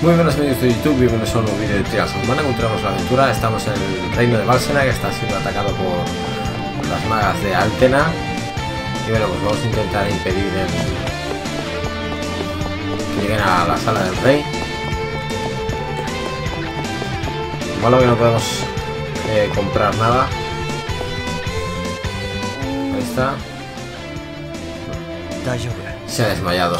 Muy buenos amigos de YouTube, bienvenidos a un nuevo vídeo de Trials of Mana, continuamos la aventura, estamos en el reino de Valsena que está siendo atacado por las magas de Altena. Y bueno, pues vamos a intentar impedir el... que lleguen a la sala del rey. Malo que no podemos eh, comprar nada. Ahí está. Se ha desmayado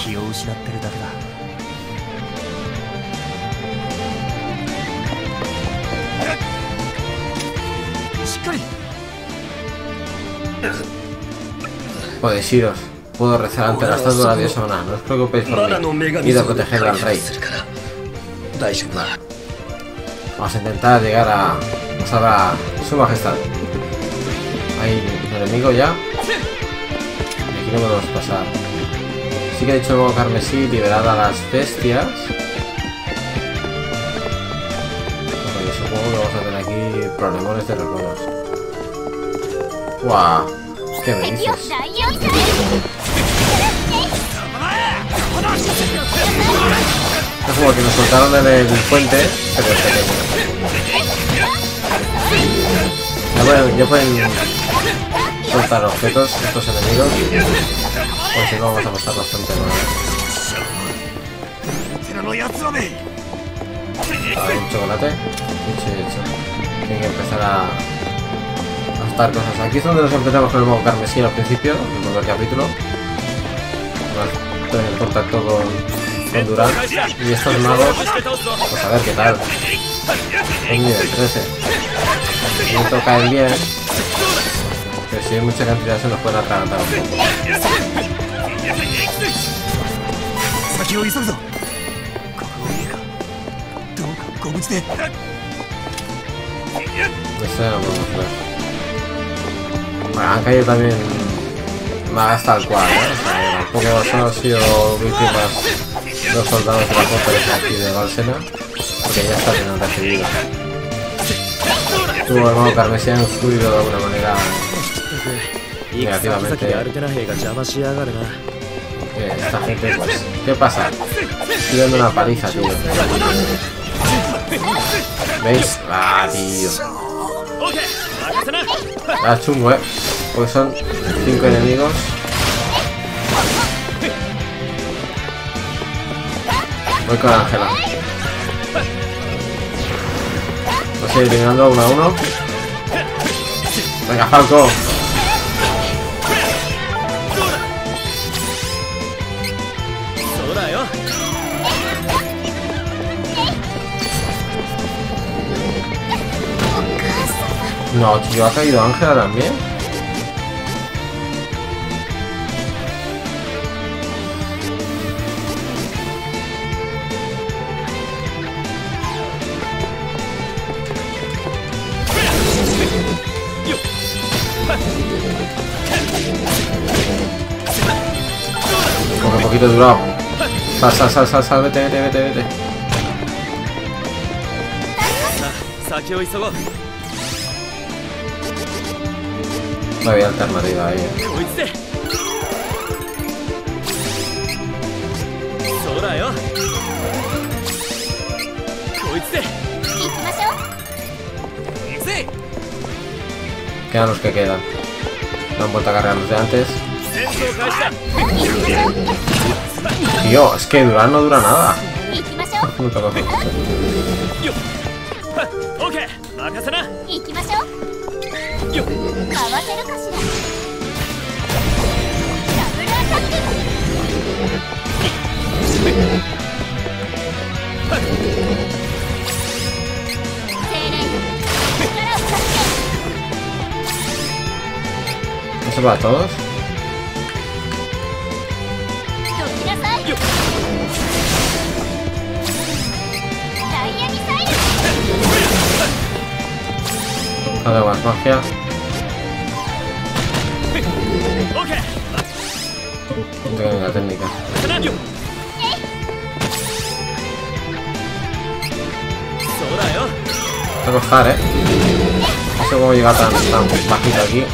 Pues Podéis iros. Puedo rezar ante la estatua de la diosa No os preocupéis por mí. Id a proteger al rey. Vamos a intentar llegar a... Pasar a su majestad. Hay un enemigo ya. Aquí no podemos pasar. Sí que ha dicho carmesí liberada a las bestias. Bueno, supongo que vamos a tener aquí problemones de los bonos. ¡Guau! ¿Qué me dices? Es como que nos soltaron desde el puente, pero es pequeño. Ya pueden, soltar objetos estos enemigos, por si no vamos a pasar bastante mal. A ver, un chocolate. Tiene que empezar a soltar cosas. Aquí es donde nos empezamos con el modo carmesí al principio, en el primer capítulo. Tener en contacto con, Durán. Y estos magos, pues a ver qué tal. Un nivel 13. Me toca el 10. Pero si hay mucha cantidad se nos pueden atragantar un poco. Este no podemos ver. Bueno, han caído también más tal cual, ¿eh? O sea, tampoco solo han sido víctimas los soldados de la fortaleza aquí de Valsena, porque ya está bien recibido. Tu hermano carmesí ha influido de alguna manera negativamente. Eh, esta gente, pues, ¿qué pasa? Estoy dando una paliza, tío. ¿Veis? Ah, tío. Ah, chungo, eh. Porque son cinco enemigos. Voy con Ángela. Vamos a ir eliminando uno a uno. Venga, Falco. No, tío, ha caído Ángela también. poquito durado. Sal, sal, sal, sal, sal, vete, vete, vete, vete. No había alternativa ahí. Eh. Quedan los que quedan. No han vuelto cargar los de antes. Tío, es que durar no dura nada. Puta loca. ¿Eso para todos? Vale, aguas magia. No tengo ninguna técnica. Voy a costar, eh. No sé cómo llegar tan, tan bajito aquí.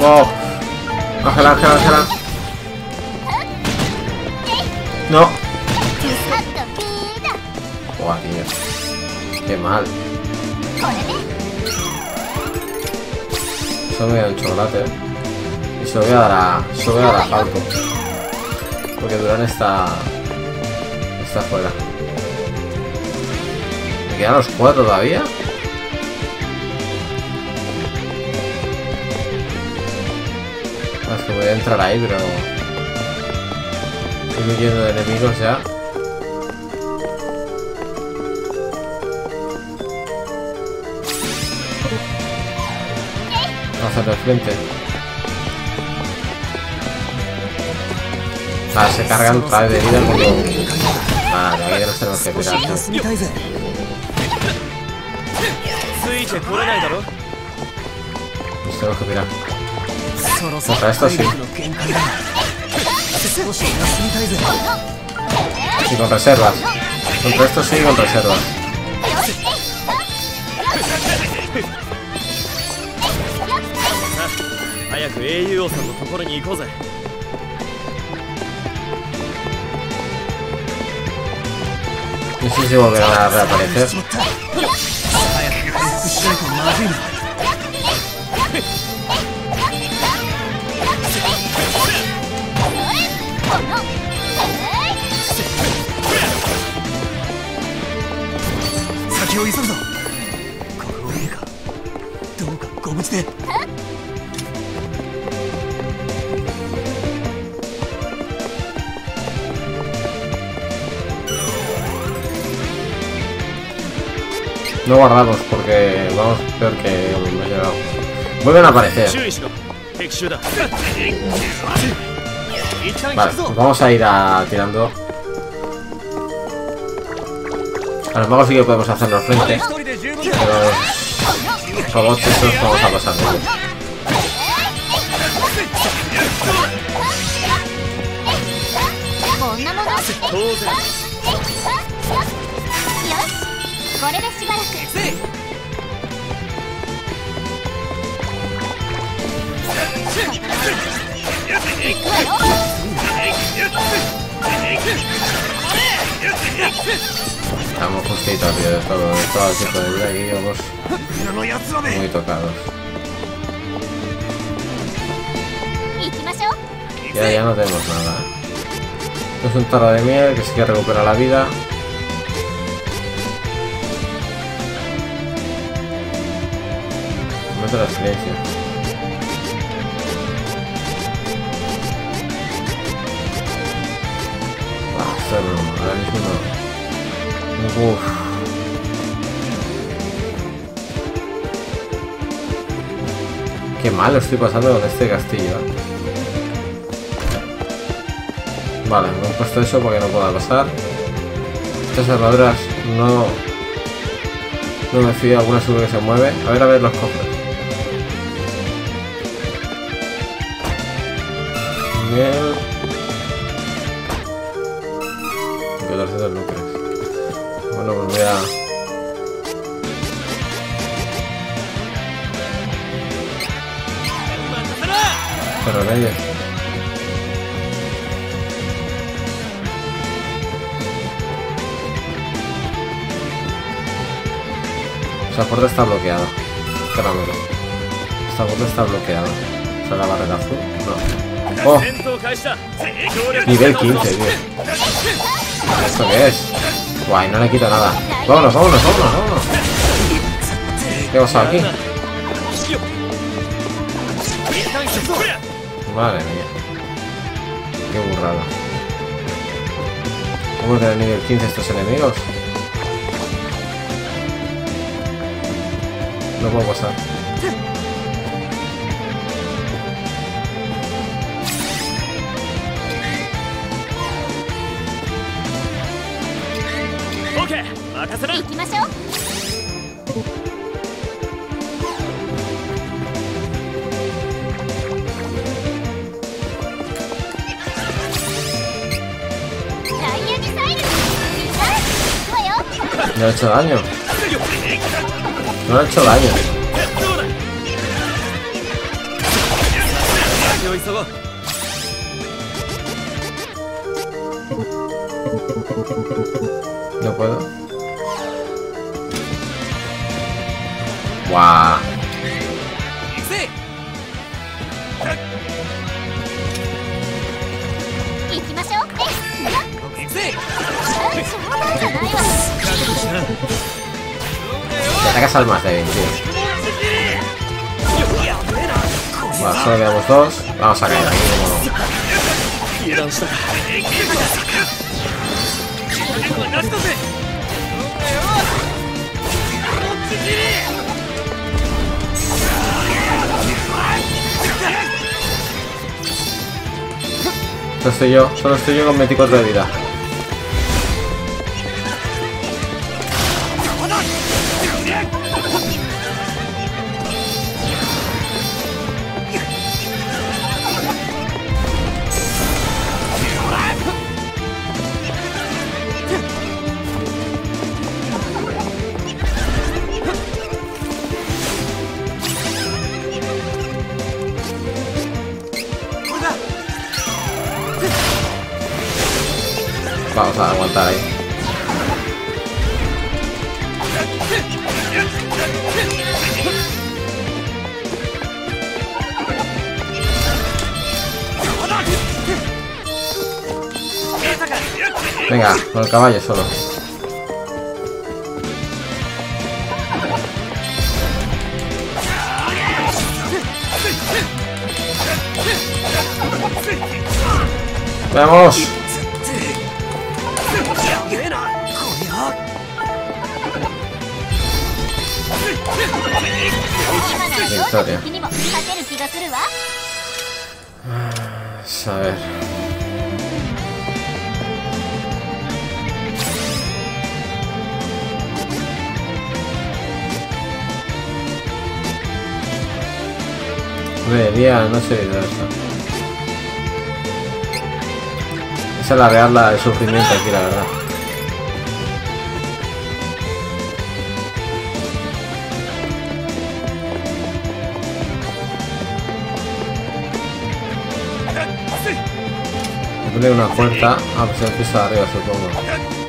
Wow. Ángela, Ángela, Ángela. No. bastante mal. Solo me voy a un chocolate. Y se lo voy a dar a. Se voy a dar a Falco. Porque Durán está. Está fuera. ¿Me quedan los cuatro todavía? Ah, es que voy a entrar ahí, pero... Estoy huyendo de enemigos ya. hacer frente. Ah, se cargan otra vez de vida cuando... Vale, ah, ahí los tenemos que tirar. Los tenemos que tirar. Pues contra esto sí. Y con reservas. Contra esto sí, con reservas. 英雄王さんのところに行こうぜ。No sé si volverán a reaparecer. しまった早く回復しないとまずいな先を急ぐぞ。どうかご無事で No guardados, porque vamos peor que me he llegado. Vuelven a aparecer. Vale, pues vamos a ir a tirando. A los magos sí que podemos hacernos frente. Pero los robots estos vamos a pasar. Estamos justitos, tío, de todo, de todo el tipo de vida aquí, vamos. Muy tocados. Ya, ya no tenemos nada. Esto es un tarro de miel que sí que recupera la vida. Mete la silencio. Qué mal estoy pasando con este castillo. Vale, me he puesto eso porque no pueda pasar. Estas armaduras no... No me fío, alguna sube que se mueve. A ver, a ver los cofres. Pero Reyes. O la puerta está bloqueada. Caramelo. Esta puerta está bloqueada. O sea, la barrera azul. No. Oh. Nivel 15, tío. ¿Esto qué es? Guay, no le quita nada. Vámonos, vámonos, vámonos, vámonos. ¿Qué pasa aquí? Madre mía. Qué burrada. ¿Cómo que nivel 15 estos enemigos? No puedo pasar. 任せろ。行きましょう。ダイヤミサイルミサイル行くわよ。何やっちゃうの何やっちゃうの almas de 21. Vale, solo quedamos dos. Vamos a caer aquí como... Solo estoy yo, solo estoy yo con 24 de vida. Caballo solo. ¡Vamos! De día, noche y de. Esa es la real la de sufrimiento aquí, la verdad. Una puerta. Ah, pues el de arriba, supongo.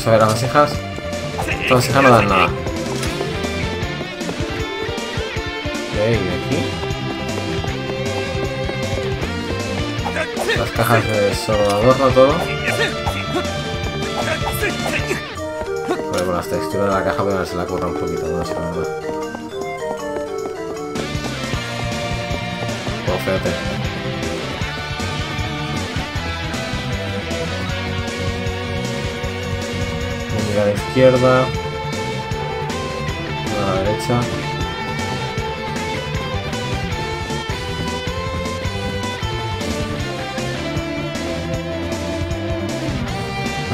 Vamos a ver a las hijas. Las hijas no dan nada. Ok, aquí. Las cajas de adorno todo. Bueno, con las texturas de la caja pero se la curra un poquito, no sé verdad. Oh, fíjate. A la izquierda. A la derecha.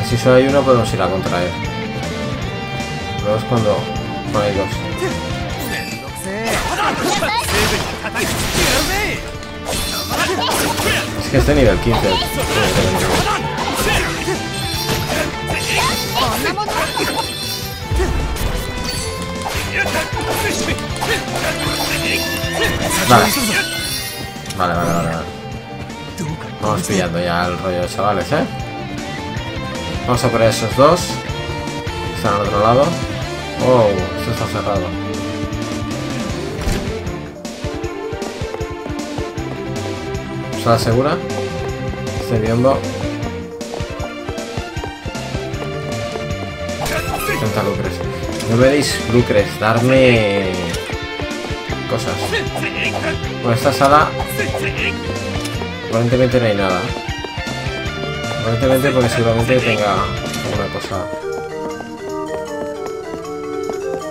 Así solo hay uno podemos ir a contra él. Vemos cuando... No hay dos. Es que este nivel 15. el- こんなもの Vale. Vale, vale, vale. vale. どうか Vamos pillando ya el rollo, chavales, ¿eh? Vamos a por esos dos. Están al otro lado. Oh, esto está cerrado. ¿Sala segura? Estoy viendo. 30 lucres. No me deis lucres, darme cosas. Bueno, esta sala Aparentemente no hay nada. Aparentemente porque seguramente tenga alguna cosa.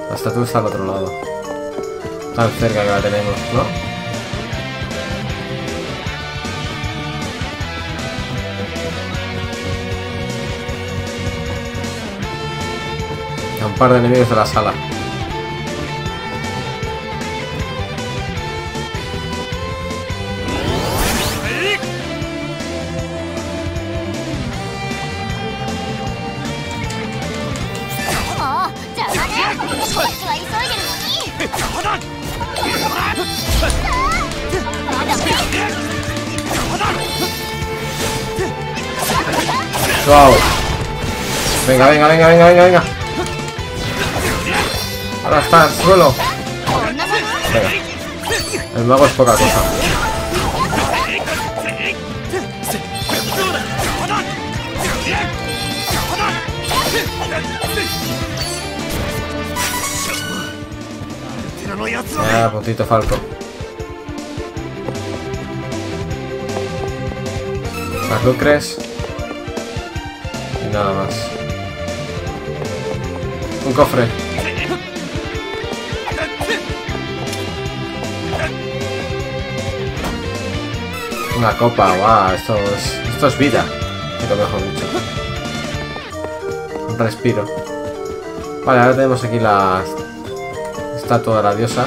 La estatua está al otro lado. Tan cerca que la tenemos, ¿no? un par de enemigos de la sala. Wow. Venga, venga, venga, venga, venga, venga. Ahora Arrastrar, suelo. El mago es poca cosa. Ah, puntito falco. Las lucres. Y nada más. Un cofre. Una copa, wow, esto es, esto es vida. Lo mejor dicho. Un respiro. Vale, ahora tenemos aquí la estatua de la diosa.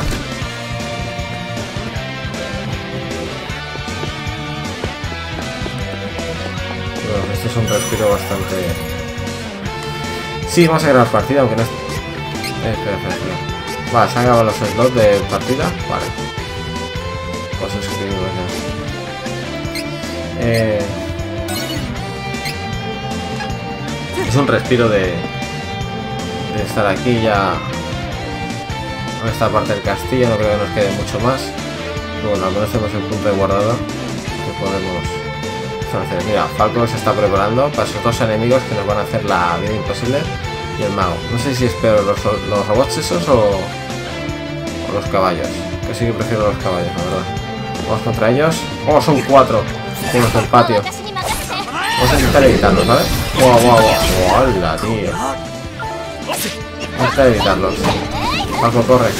Bueno, esto es un respiro bastante... Sí, vamos a grabar partida, aunque no es... Eh, espera, espera, se han acabado los slots de partida. Vale. Es un respiro de... Estar aquí ya... En esta parte del castillo, no creo que nos quede mucho más. Bueno, al menos tenemos el punto de guardado que podemos hacer. Mira, Falco se está preparando para esos dos enemigos que nos van a hacer la vida imposible y el mago. No sé si espero los, los robots esos o, o los caballos. Que sí que prefiero los caballos, la verdad. Vamos contra ellos. ¡Oh, son cuatro! con nuestros patios. Vamos a intentar evitarlos, ¿sabes? ¡Guau, guau, guau! ¡Hala, tío! Vamos a intentar evitarlos. Paco, corre.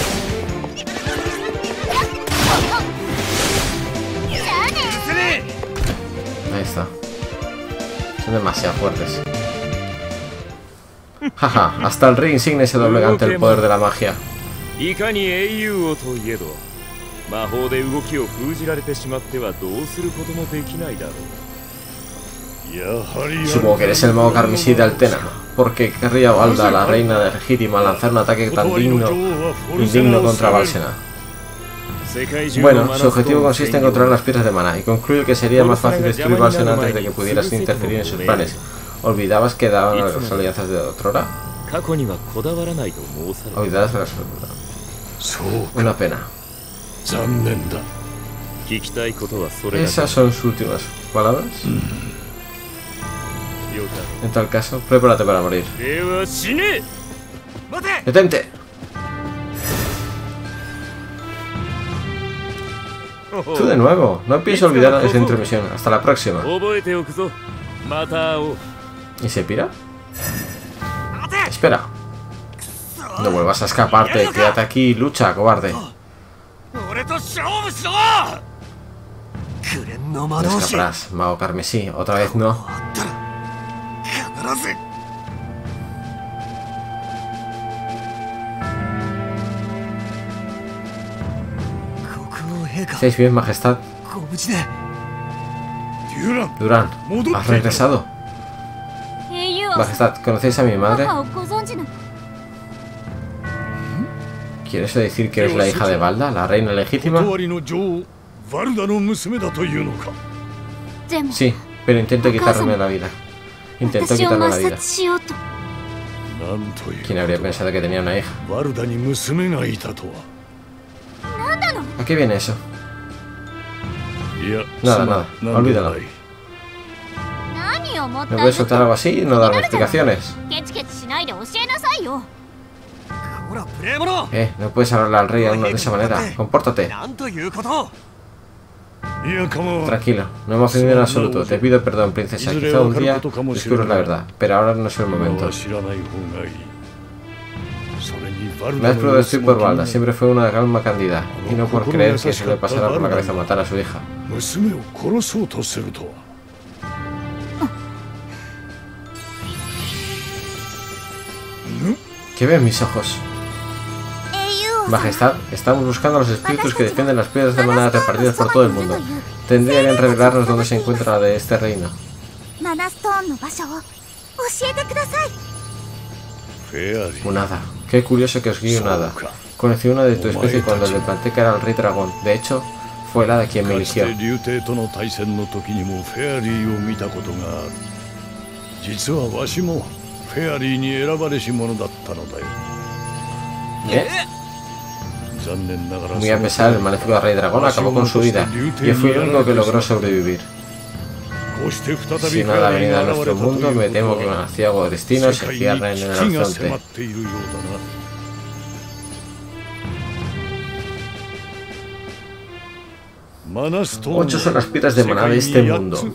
Ahí está. Son demasiado fuertes. Jaja, hasta el rey insigne se doblega ante el poder de la magia. 魔法で動きを封じられてしまってはどうすることもできないだろうやはり Supongo que eres el mago carmesí de Altena. Porque querría Valda, la reina legítima, lanzar un ataque tan digno, indigno contra Valsena. 世界中の Bueno, マナ su objetivo ストーンを consiste en controlar las piedras de mana y concluye que sería más fácil destruir Valsena antes de que pudieras interferir en sus planes. ¿Olvidabas que daban las alianzas de otrora? 過去にはこだわらないと申される Olvidadas las... そう Una pena. Esas son sus últimas palabras. En tal caso, prepárate para morir. ¡Detente! Tú de nuevo. No pienso olvidar esa intromisión. Hasta la próxima. ¿Y se pira? Espera. No vuelvas a escaparte. Quédate aquí y lucha, cobarde. No es Mago Carmesí. Otra vez no. Seis bien, majestad. Durán, has regresado. Majestad, ¿conocéis a mi madre? ¿Quieres decir que eres la hija de Valda, la reina legítima? Sí, pero intento quitarme la vida. Intento quitarme la vida. ¿Quién habría pensado que tenía una hija? ¿A qué viene eso? Nada, nada, olvídalo. ¿Me puedes soltar algo así y no darme explicaciones? Eh, no puedes hablarle al rey aún de esa manera. Compórtate. Tranquilo, no hemos ofendido en absoluto. Te pido perdón, princesa. Quizá un día descubras la verdad, pero ahora no es el momento. La has de estoy por balda, siempre fue una calma candida, y no por creer que se le pasara por la cabeza matar a su hija. ¿Qué ven mis ojos? Majestad, estamos buscando a los espíritus que defienden las piedras de manada repartidas por todo el mundo. Tendrían que revelarnos dónde se encuentra la de este reino. Unada. Qué curioso que os guíe Unada. Conocí una de tu especie cuando le planté que era el rey dragón. De hecho, fue Hada quien me eligió. ¿Eh? Muy a pesar, el maléfico rey dragón acabó con su vida. Yo fui el único que logró sobrevivir. Sin la venida de nuestro mundo, me temo que un aciago destino se cierra en el horizonte. Ocho son las piedras de maná de este mundo.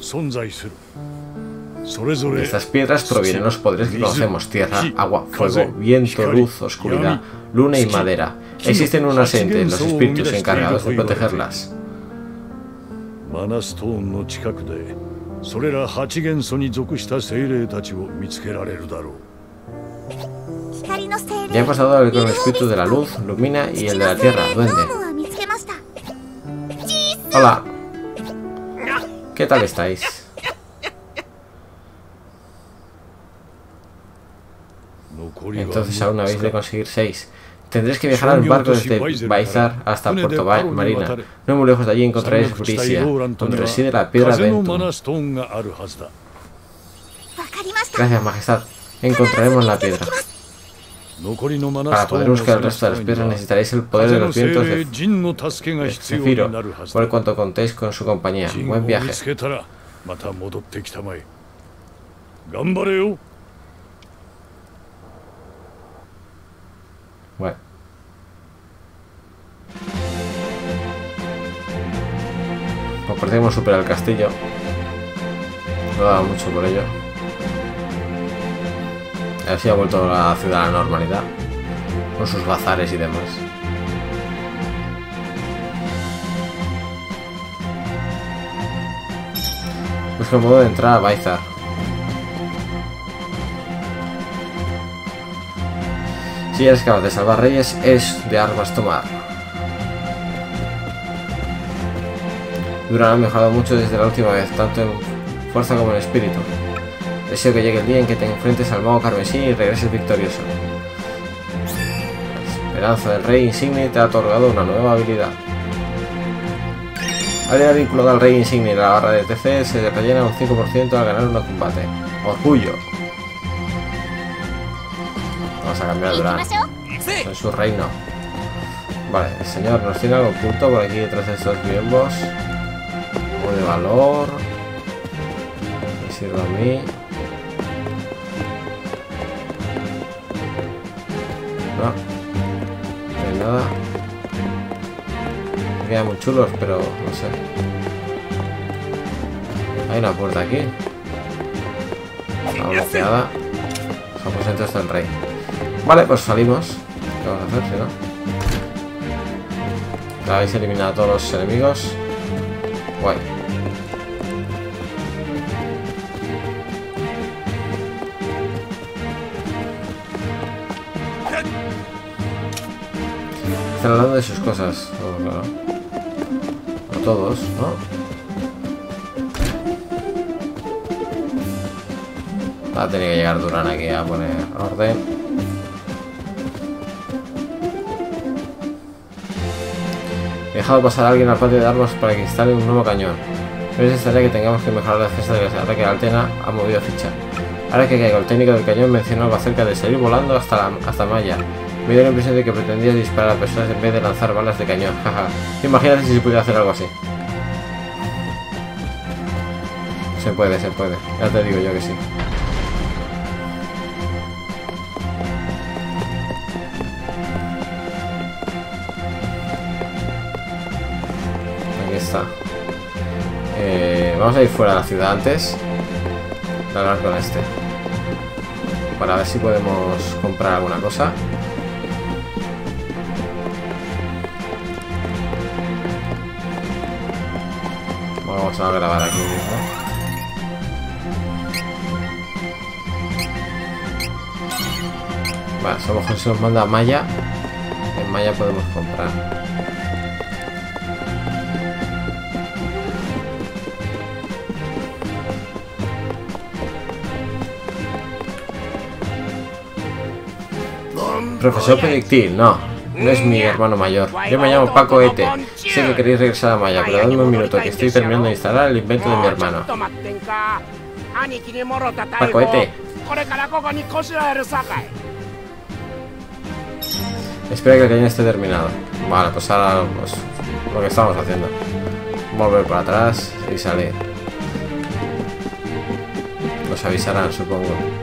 Estas piedras provienen los poderes que conocemos: tierra, agua, fuego, viento, luz, oscuridad, luna y madera. Existen unos entes, los espíritus encargados de protegerlas. Ya he pasado el con el espíritu de la luz, lumina y el de la tierra, duende. Hola. ¿Qué tal estáis? Entonces aún habéis de conseguir seis. Tendréis que viajar al barco desde Baizar hasta Puerto Marina. No muy lejos de allí encontraréis Frisia, donde reside la piedra Ventum. Gracias, Majestad. Encontraremos la piedra. Para poder buscar el resto de las piedras necesitaréis el poder de los vientos de, de por cuanto contéis con su compañía. Buen viaje. Bueno. Pues parece que hemos el castillo. No daba mucho por ello. A ver ha vuelto la ciudad a la normalidad. Con sus bazares y demás. Busca el modo de entrar a Baizar. Si eres capaz de salvar reyes, es de armas tomar. Duran ha mejorado mucho desde la última vez, tanto en fuerza como en espíritu. Deseo que llegue el día en que te enfrentes al mago carmesí y regreses victorioso. Esperanza del rey insigne te ha otorgado una nueva habilidad. Habilidad vinculada al rey insigne la barra de TC se rellena un 5% al ganar un combate. Orgullo. A cambiar el plan. En su reino. Vale, el señor nos tiene algo oculto por aquí detrás de esos miembros. Muy de valor. Me sirve a mí. No. No hay nada. Quedan muy chulos, pero no sé. Hay una puerta aquí. Está bloqueada. Vamos entonces al rey. Vale, pues salimos. ¿Qué vamos a hacer si no? Ya habéis eliminado a todos los enemigos. Guay. Están hablando de sus cosas. Oh, claro. No todos, ¿no? Va a tener que llegar Durán aquí a poner orden. Dejado pasar a alguien al patio de armas para que instale un nuevo cañón. No es necesario que tengamos que mejorar la defensa de ataque de Altena ha movido ficha. Ahora que caigo, el técnico del cañón mencionó algo acerca de salir volando hasta, hasta Maya. Me dio la impresión de que pretendía disparar a personas en vez de lanzar balas de cañón. Jaja. Imagínate si se pudiera hacer algo así. Se puede, se puede. Ya te digo yo que sí. Eh, vamos a ir fuera de la ciudad antes de hablar con este. Para ver si podemos comprar alguna cosa. Vamos a grabar aquí mismo. Vale, a lo mejor se nos manda Maya. En Maya podemos comprar. Profesor Proyectil, no. No es mi hermano mayor. Yo me llamo Paco Ete. Sé que queréis regresar a Maya, pero dadme un minuto que estoy terminando de instalar el invento de mi hermano. Paco Ete. Espera que el cañón esté terminado. Vale, pues ahora pues, lo que estamos haciendo. Volver para atrás y salir. Nos avisarán, supongo.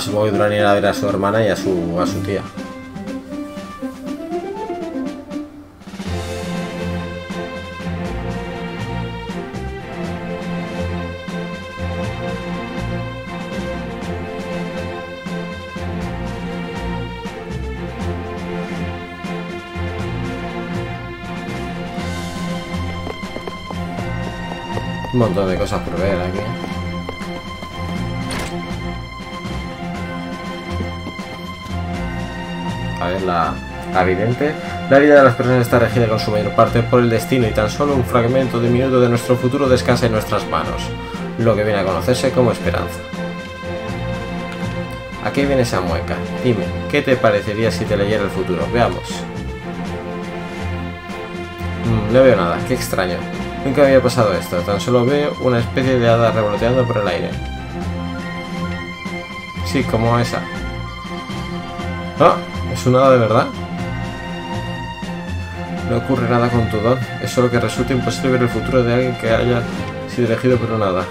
Supongo que Duran a ver a su hermana y a su, a su tía. Un montón de cosas por ver aquí. A ver, la, la vidente. La vida de las personas está regida con su mayor parte por el destino y tan solo un fragmento diminuto de nuestro futuro descansa en nuestras manos, lo que viene a conocerse como esperanza. Aquí viene esa mueca. Dime, ¿qué te parecería si te leyera el futuro? Veamos. Mm, no veo nada, qué extraño. Nunca había pasado esto, tan solo veo una especie de hada revoloteando por el aire. Sí, como esa. ¡Ah! ¿Es una hada de verdad? No ocurre nada con tu don, es solo que resulta imposible ver el futuro de alguien que haya sido elegido por una hada.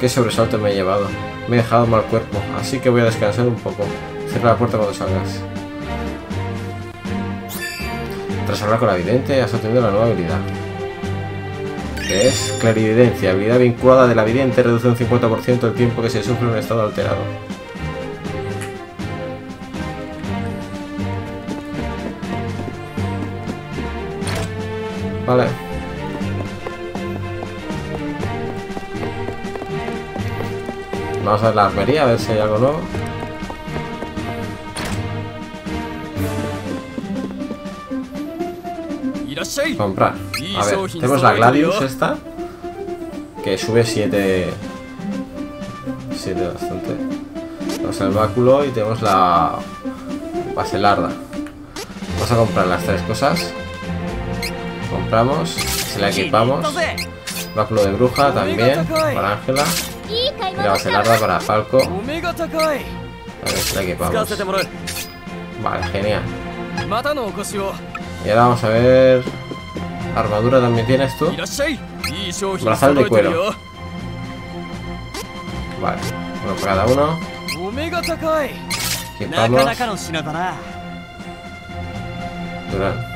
Qué sobresalto me he llevado. Me he dejado mal cuerpo, así que voy a descansar un poco. Cierra la puerta cuando salgas. Tras hablar con la vidente, has obtenido la nueva habilidad. Que es clarividencia, habilidad vinculada de la vidente, reduce un 50% el tiempo que se sufre en un estado alterado. Vale. Vamos a ver la armería, a ver si hay algo nuevo. Comprar. A ver, tenemos la Gladius esta. Que sube 7. 7 bastante. Tenemos el báculo y tenemos la. Baselarda. Vamos a comprar las tres cosas compramos. Se la equipamos. Báculo de bruja también. Para Ángela. Grabas el arda para Falco. Vale, se la equipamos. Vale, genial. Y ahora vamos a ver. Armadura también tienes tú. Brazal de cuero. Vale, uno para cada uno. Equipamos. Durán.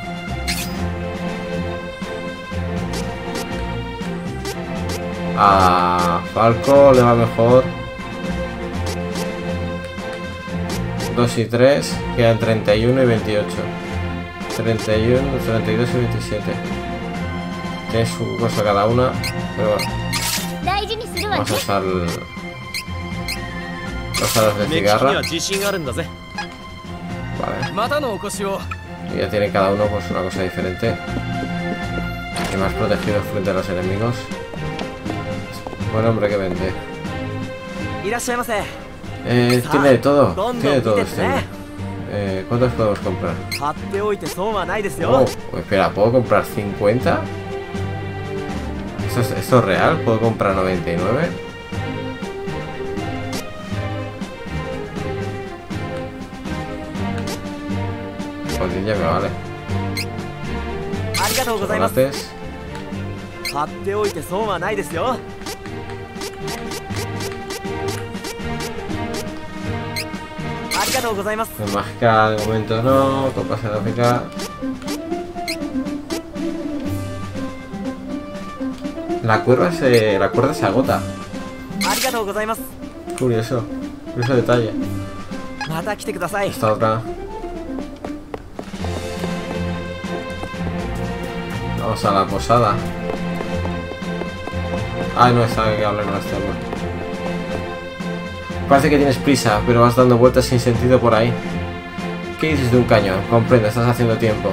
A Falco le va mejor. 2 y 3, quedan 31 y 28. 31, 32 y 27. Tiene su cosa cada una, pero bueno. Vamos a usar el... los de cigarra. Vale. Y ya tienen cada uno pues una cosa diferente. Y más protegidos frente a los enemigos. Buen hombre que vende. Eh, tiene de todo. Tiene de todo este eh, ¿Cuántos podemos comprar? Oh, pues espera, ¿puedo comprar 50? ¿Eso es, ¿Esto es real? ¿Puedo comprar 99? Pues ya me vale. Chocolates. Más de momento no, copas gráfica. La cuerda se. la cuerda se agota. Curioso, curioso detalle. Esta otra. Vamos a la posada. Ah, no, está que hablar con este Parece que tienes prisa, pero vas dando vueltas sin sentido por ahí. ¿Qué dices de un cañón? Comprendo, estás haciendo tiempo.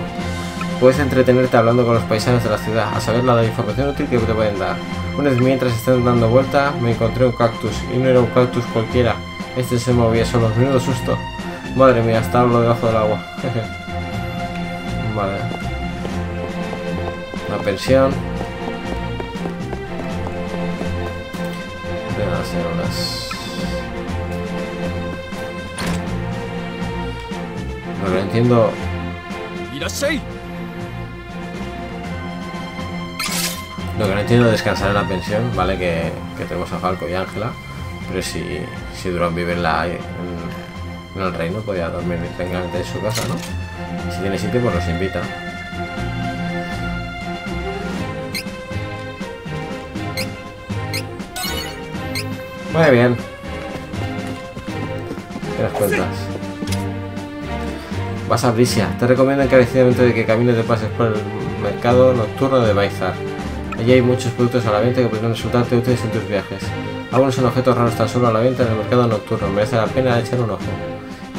Puedes entretenerte hablando con los paisanos de la ciudad, a saber la información útil que te pueden dar. Una vez mientras estén dando vuelta, me encontré un cactus, y no era un cactus cualquiera. Este se movía solo, menudo susto. Madre mía, está lo debajo del agua. vale. Una pensión. De las No lo entiendo. Lo que no entiendo es descansar en la pensión, vale, que, tenemos a Falco y Ángela, pero si, si Durán vive en, la, en, el reino, podría dormir tranquilamente en su casa, ¿no? Si tiene sitio, pues nos invita. Muy bien. ¿Qué las cuentas? Vas a Brisia. Te recomiendo encarecidamente de que camines de pases por el mercado nocturno de Baizar. Allí hay muchos productos a la venta que podrían resultarte útiles en tus viajes. Algunos son objetos raros tan solo a la venta en el mercado nocturno. Merece la pena echar un ojo.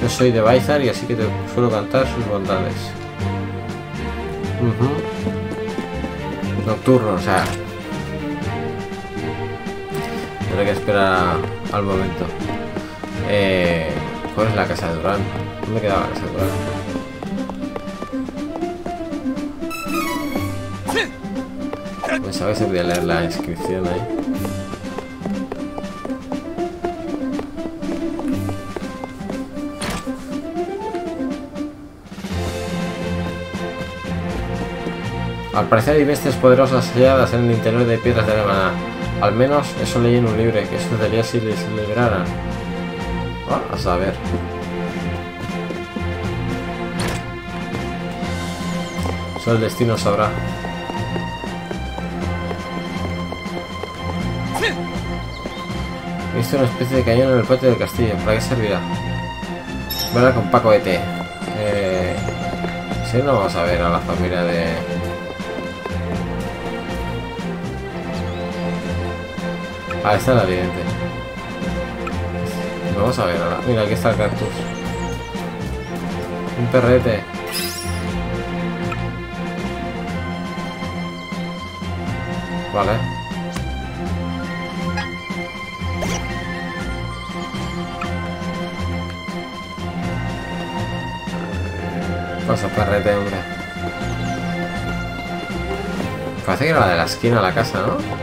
Yo soy de Baizar y así que te suelo cantar sus bondades. Nocturno, o sea... Tendré que esperar al momento. Eh, ¿Cuál es la casa de Durán? ¿Dónde quedaba la casa de Durán? Pensaba que se podía leer la inscripción ahí. Al parecer hay bestias poderosas halladas en el interior de piedras de Alemana. Al menos eso leí en un libro que sucedería si les liberaran. Ah, a saber. Solo el destino sabrá. He visto una especie de cañón en el patio del castillo. ¿Para qué servirá? Voy a con Paco ET. Eh, si no vamos a ver a la familia de... Ah, está la evidente. Vamos a ver ahora. Mira, aquí está el cactus. Un perrete. Vale. Pasa perrete, hombre. Parece que era la de la esquina la casa, ¿no?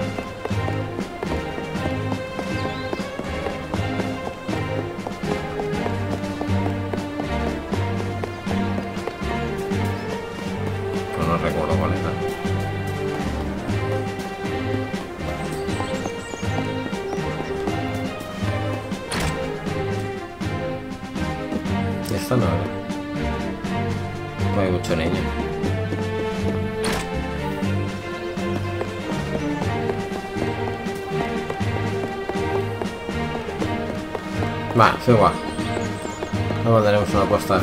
Va, se va. No mandaremos una postal.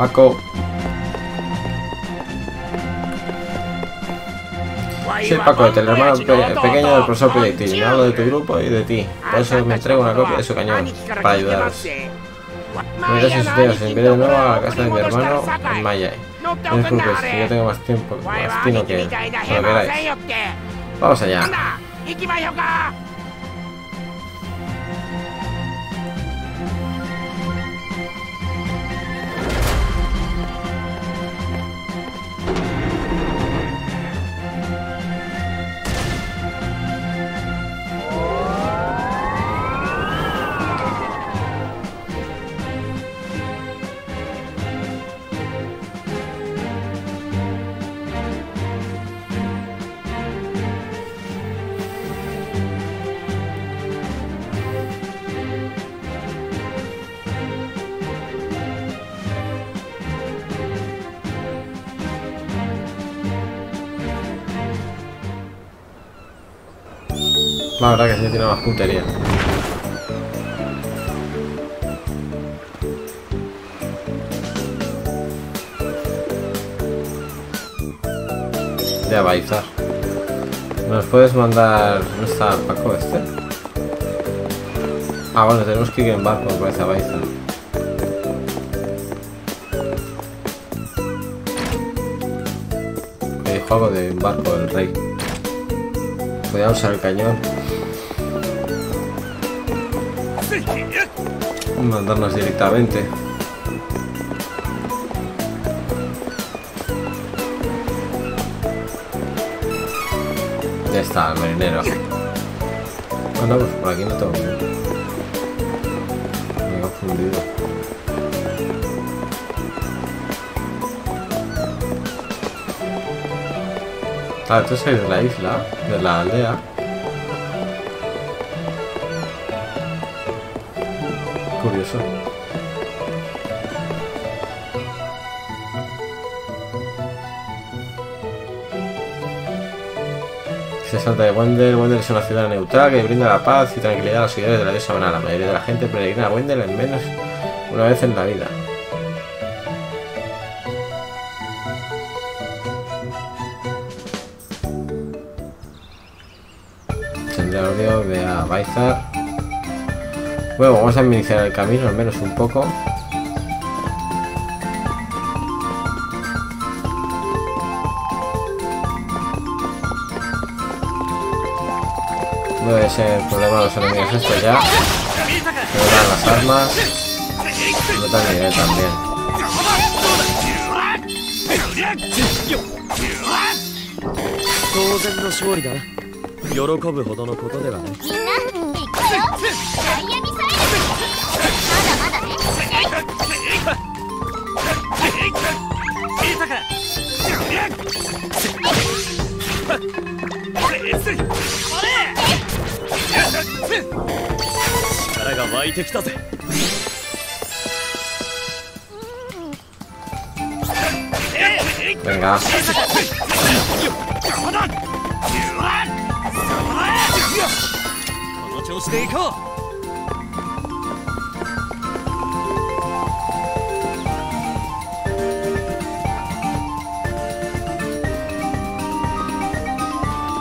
Paco. Soy Paco, el hermano pe- pequeño del profesor Proyectil. Me hablo de tu grupo y de ti. Por eso me entrego una copia de su cañón, para ayudaros. No iré sin sus dedos, enviaré de nuevo a la casa de mi hermano en Maya. No os preocupéis, que yo tengo más tiempo, más tino que él. Cuando queráis. Vamos allá. La verdad que sí tiene más puntería. De Abaizar. ¿Nos puedes mandar... ¿No está Paco este? Ah, bueno, tenemos que ir en barco, me parece, a Baizar. Me dijo algo de barco del rey. Podía usar el cañón. Mandarnos directamente. Ya está, el marinero. Bueno, pues por aquí no tengo ir. Me he confundido. Claro, esto es de la isla, de la aldea. Se salta de Wendell. Wendell es una ciudad neutral que brinda la paz y tranquilidad a los seguidores de la diosa Mana. La mayoría de la gente peregrina a Wendell al menos una vez en la vida. Sendero ve a Baizar. Vamos a iniciar el camino, al menos un poco. No debe ser el problema de los enemigos esto ya. Dan las armas. Tan nivel también. 湧いてきたぜ Venga. この調子でいこう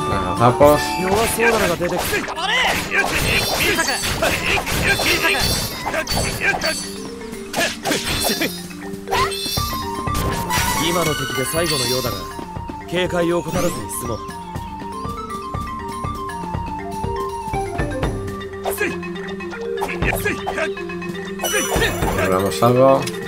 Venga, zapos. 弱そうなのが出てくる今の敵で最後のようだが警戒を怠らずに進もう Logramos algo.「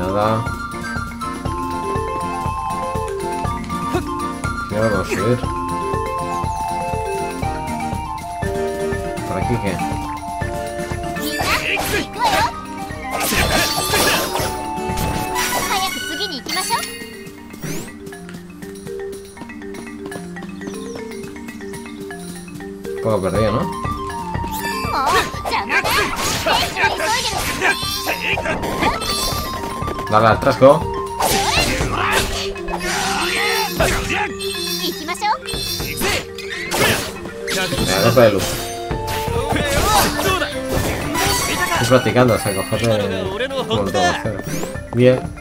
なだ。やろし。からきけん。みんな行よ早くう。パパだ。Darle al. La ropa de luz. Estoy practicando hasta coger el... Bien.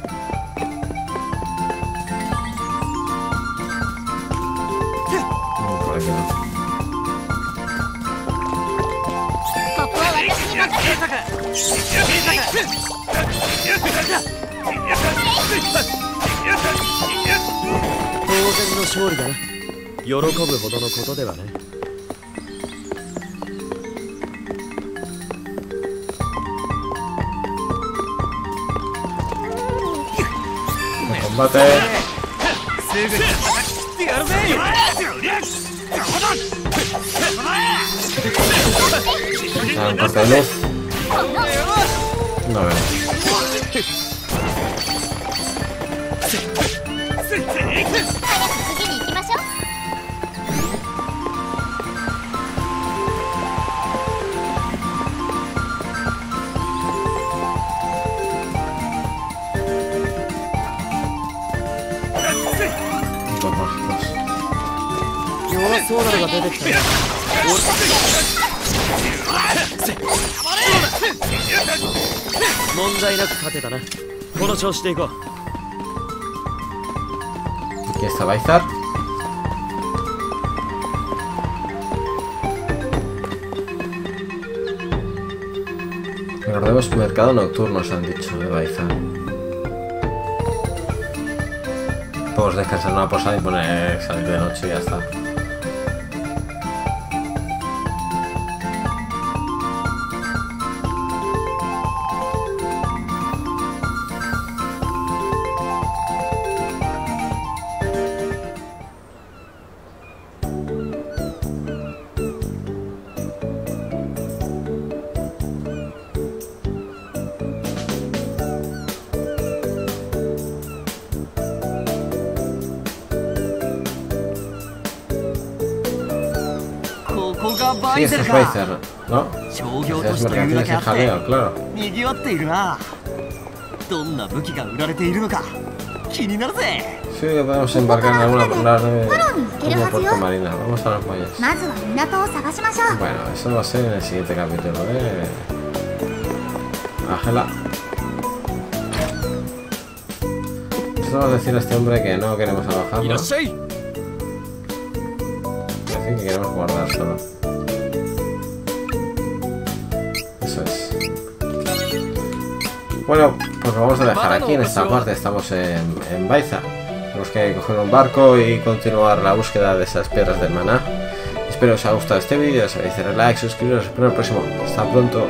勝利だな。喜ぶほどのことではね。すぐやるぜ。なんかねだそうなのが出てきたよ問題なく勝てたなこの調子でいこう Aquí está Baizar. Recordemos mercado nocturno, se han dicho, de Baizar. Podemos descansar en una posada y poner salir de noche y ya está. Sí, ese es Baizar, ¿no? 商業 Ese 都 es 市というだ mercantil, け ese あ es って jaleo, claro. にぎわっているなどんな武器が売られているのか気になるぜ Sí, podemos embarcar en alguna nave ¿Quieres como hacer puerto yo? marina. Vamos a las mayas. まずは港を探しましょう Bueno, eso va a ser en el siguiente capítulo, ¿eh? Ángela. Esto vamos a decir a este hombre que no queremos alojarlo. いらっしゃい Decir que queremos guardar solo. Bueno, pues lo vamos a dejar aquí en esta parte. Estamos en, en Baiza. Tenemos que coger un barco y continuar la búsqueda de esas piedras del maná. Espero que os haya gustado este vídeo. Si queréis darle like, suscribiros. Espero el próximo. Hasta pronto.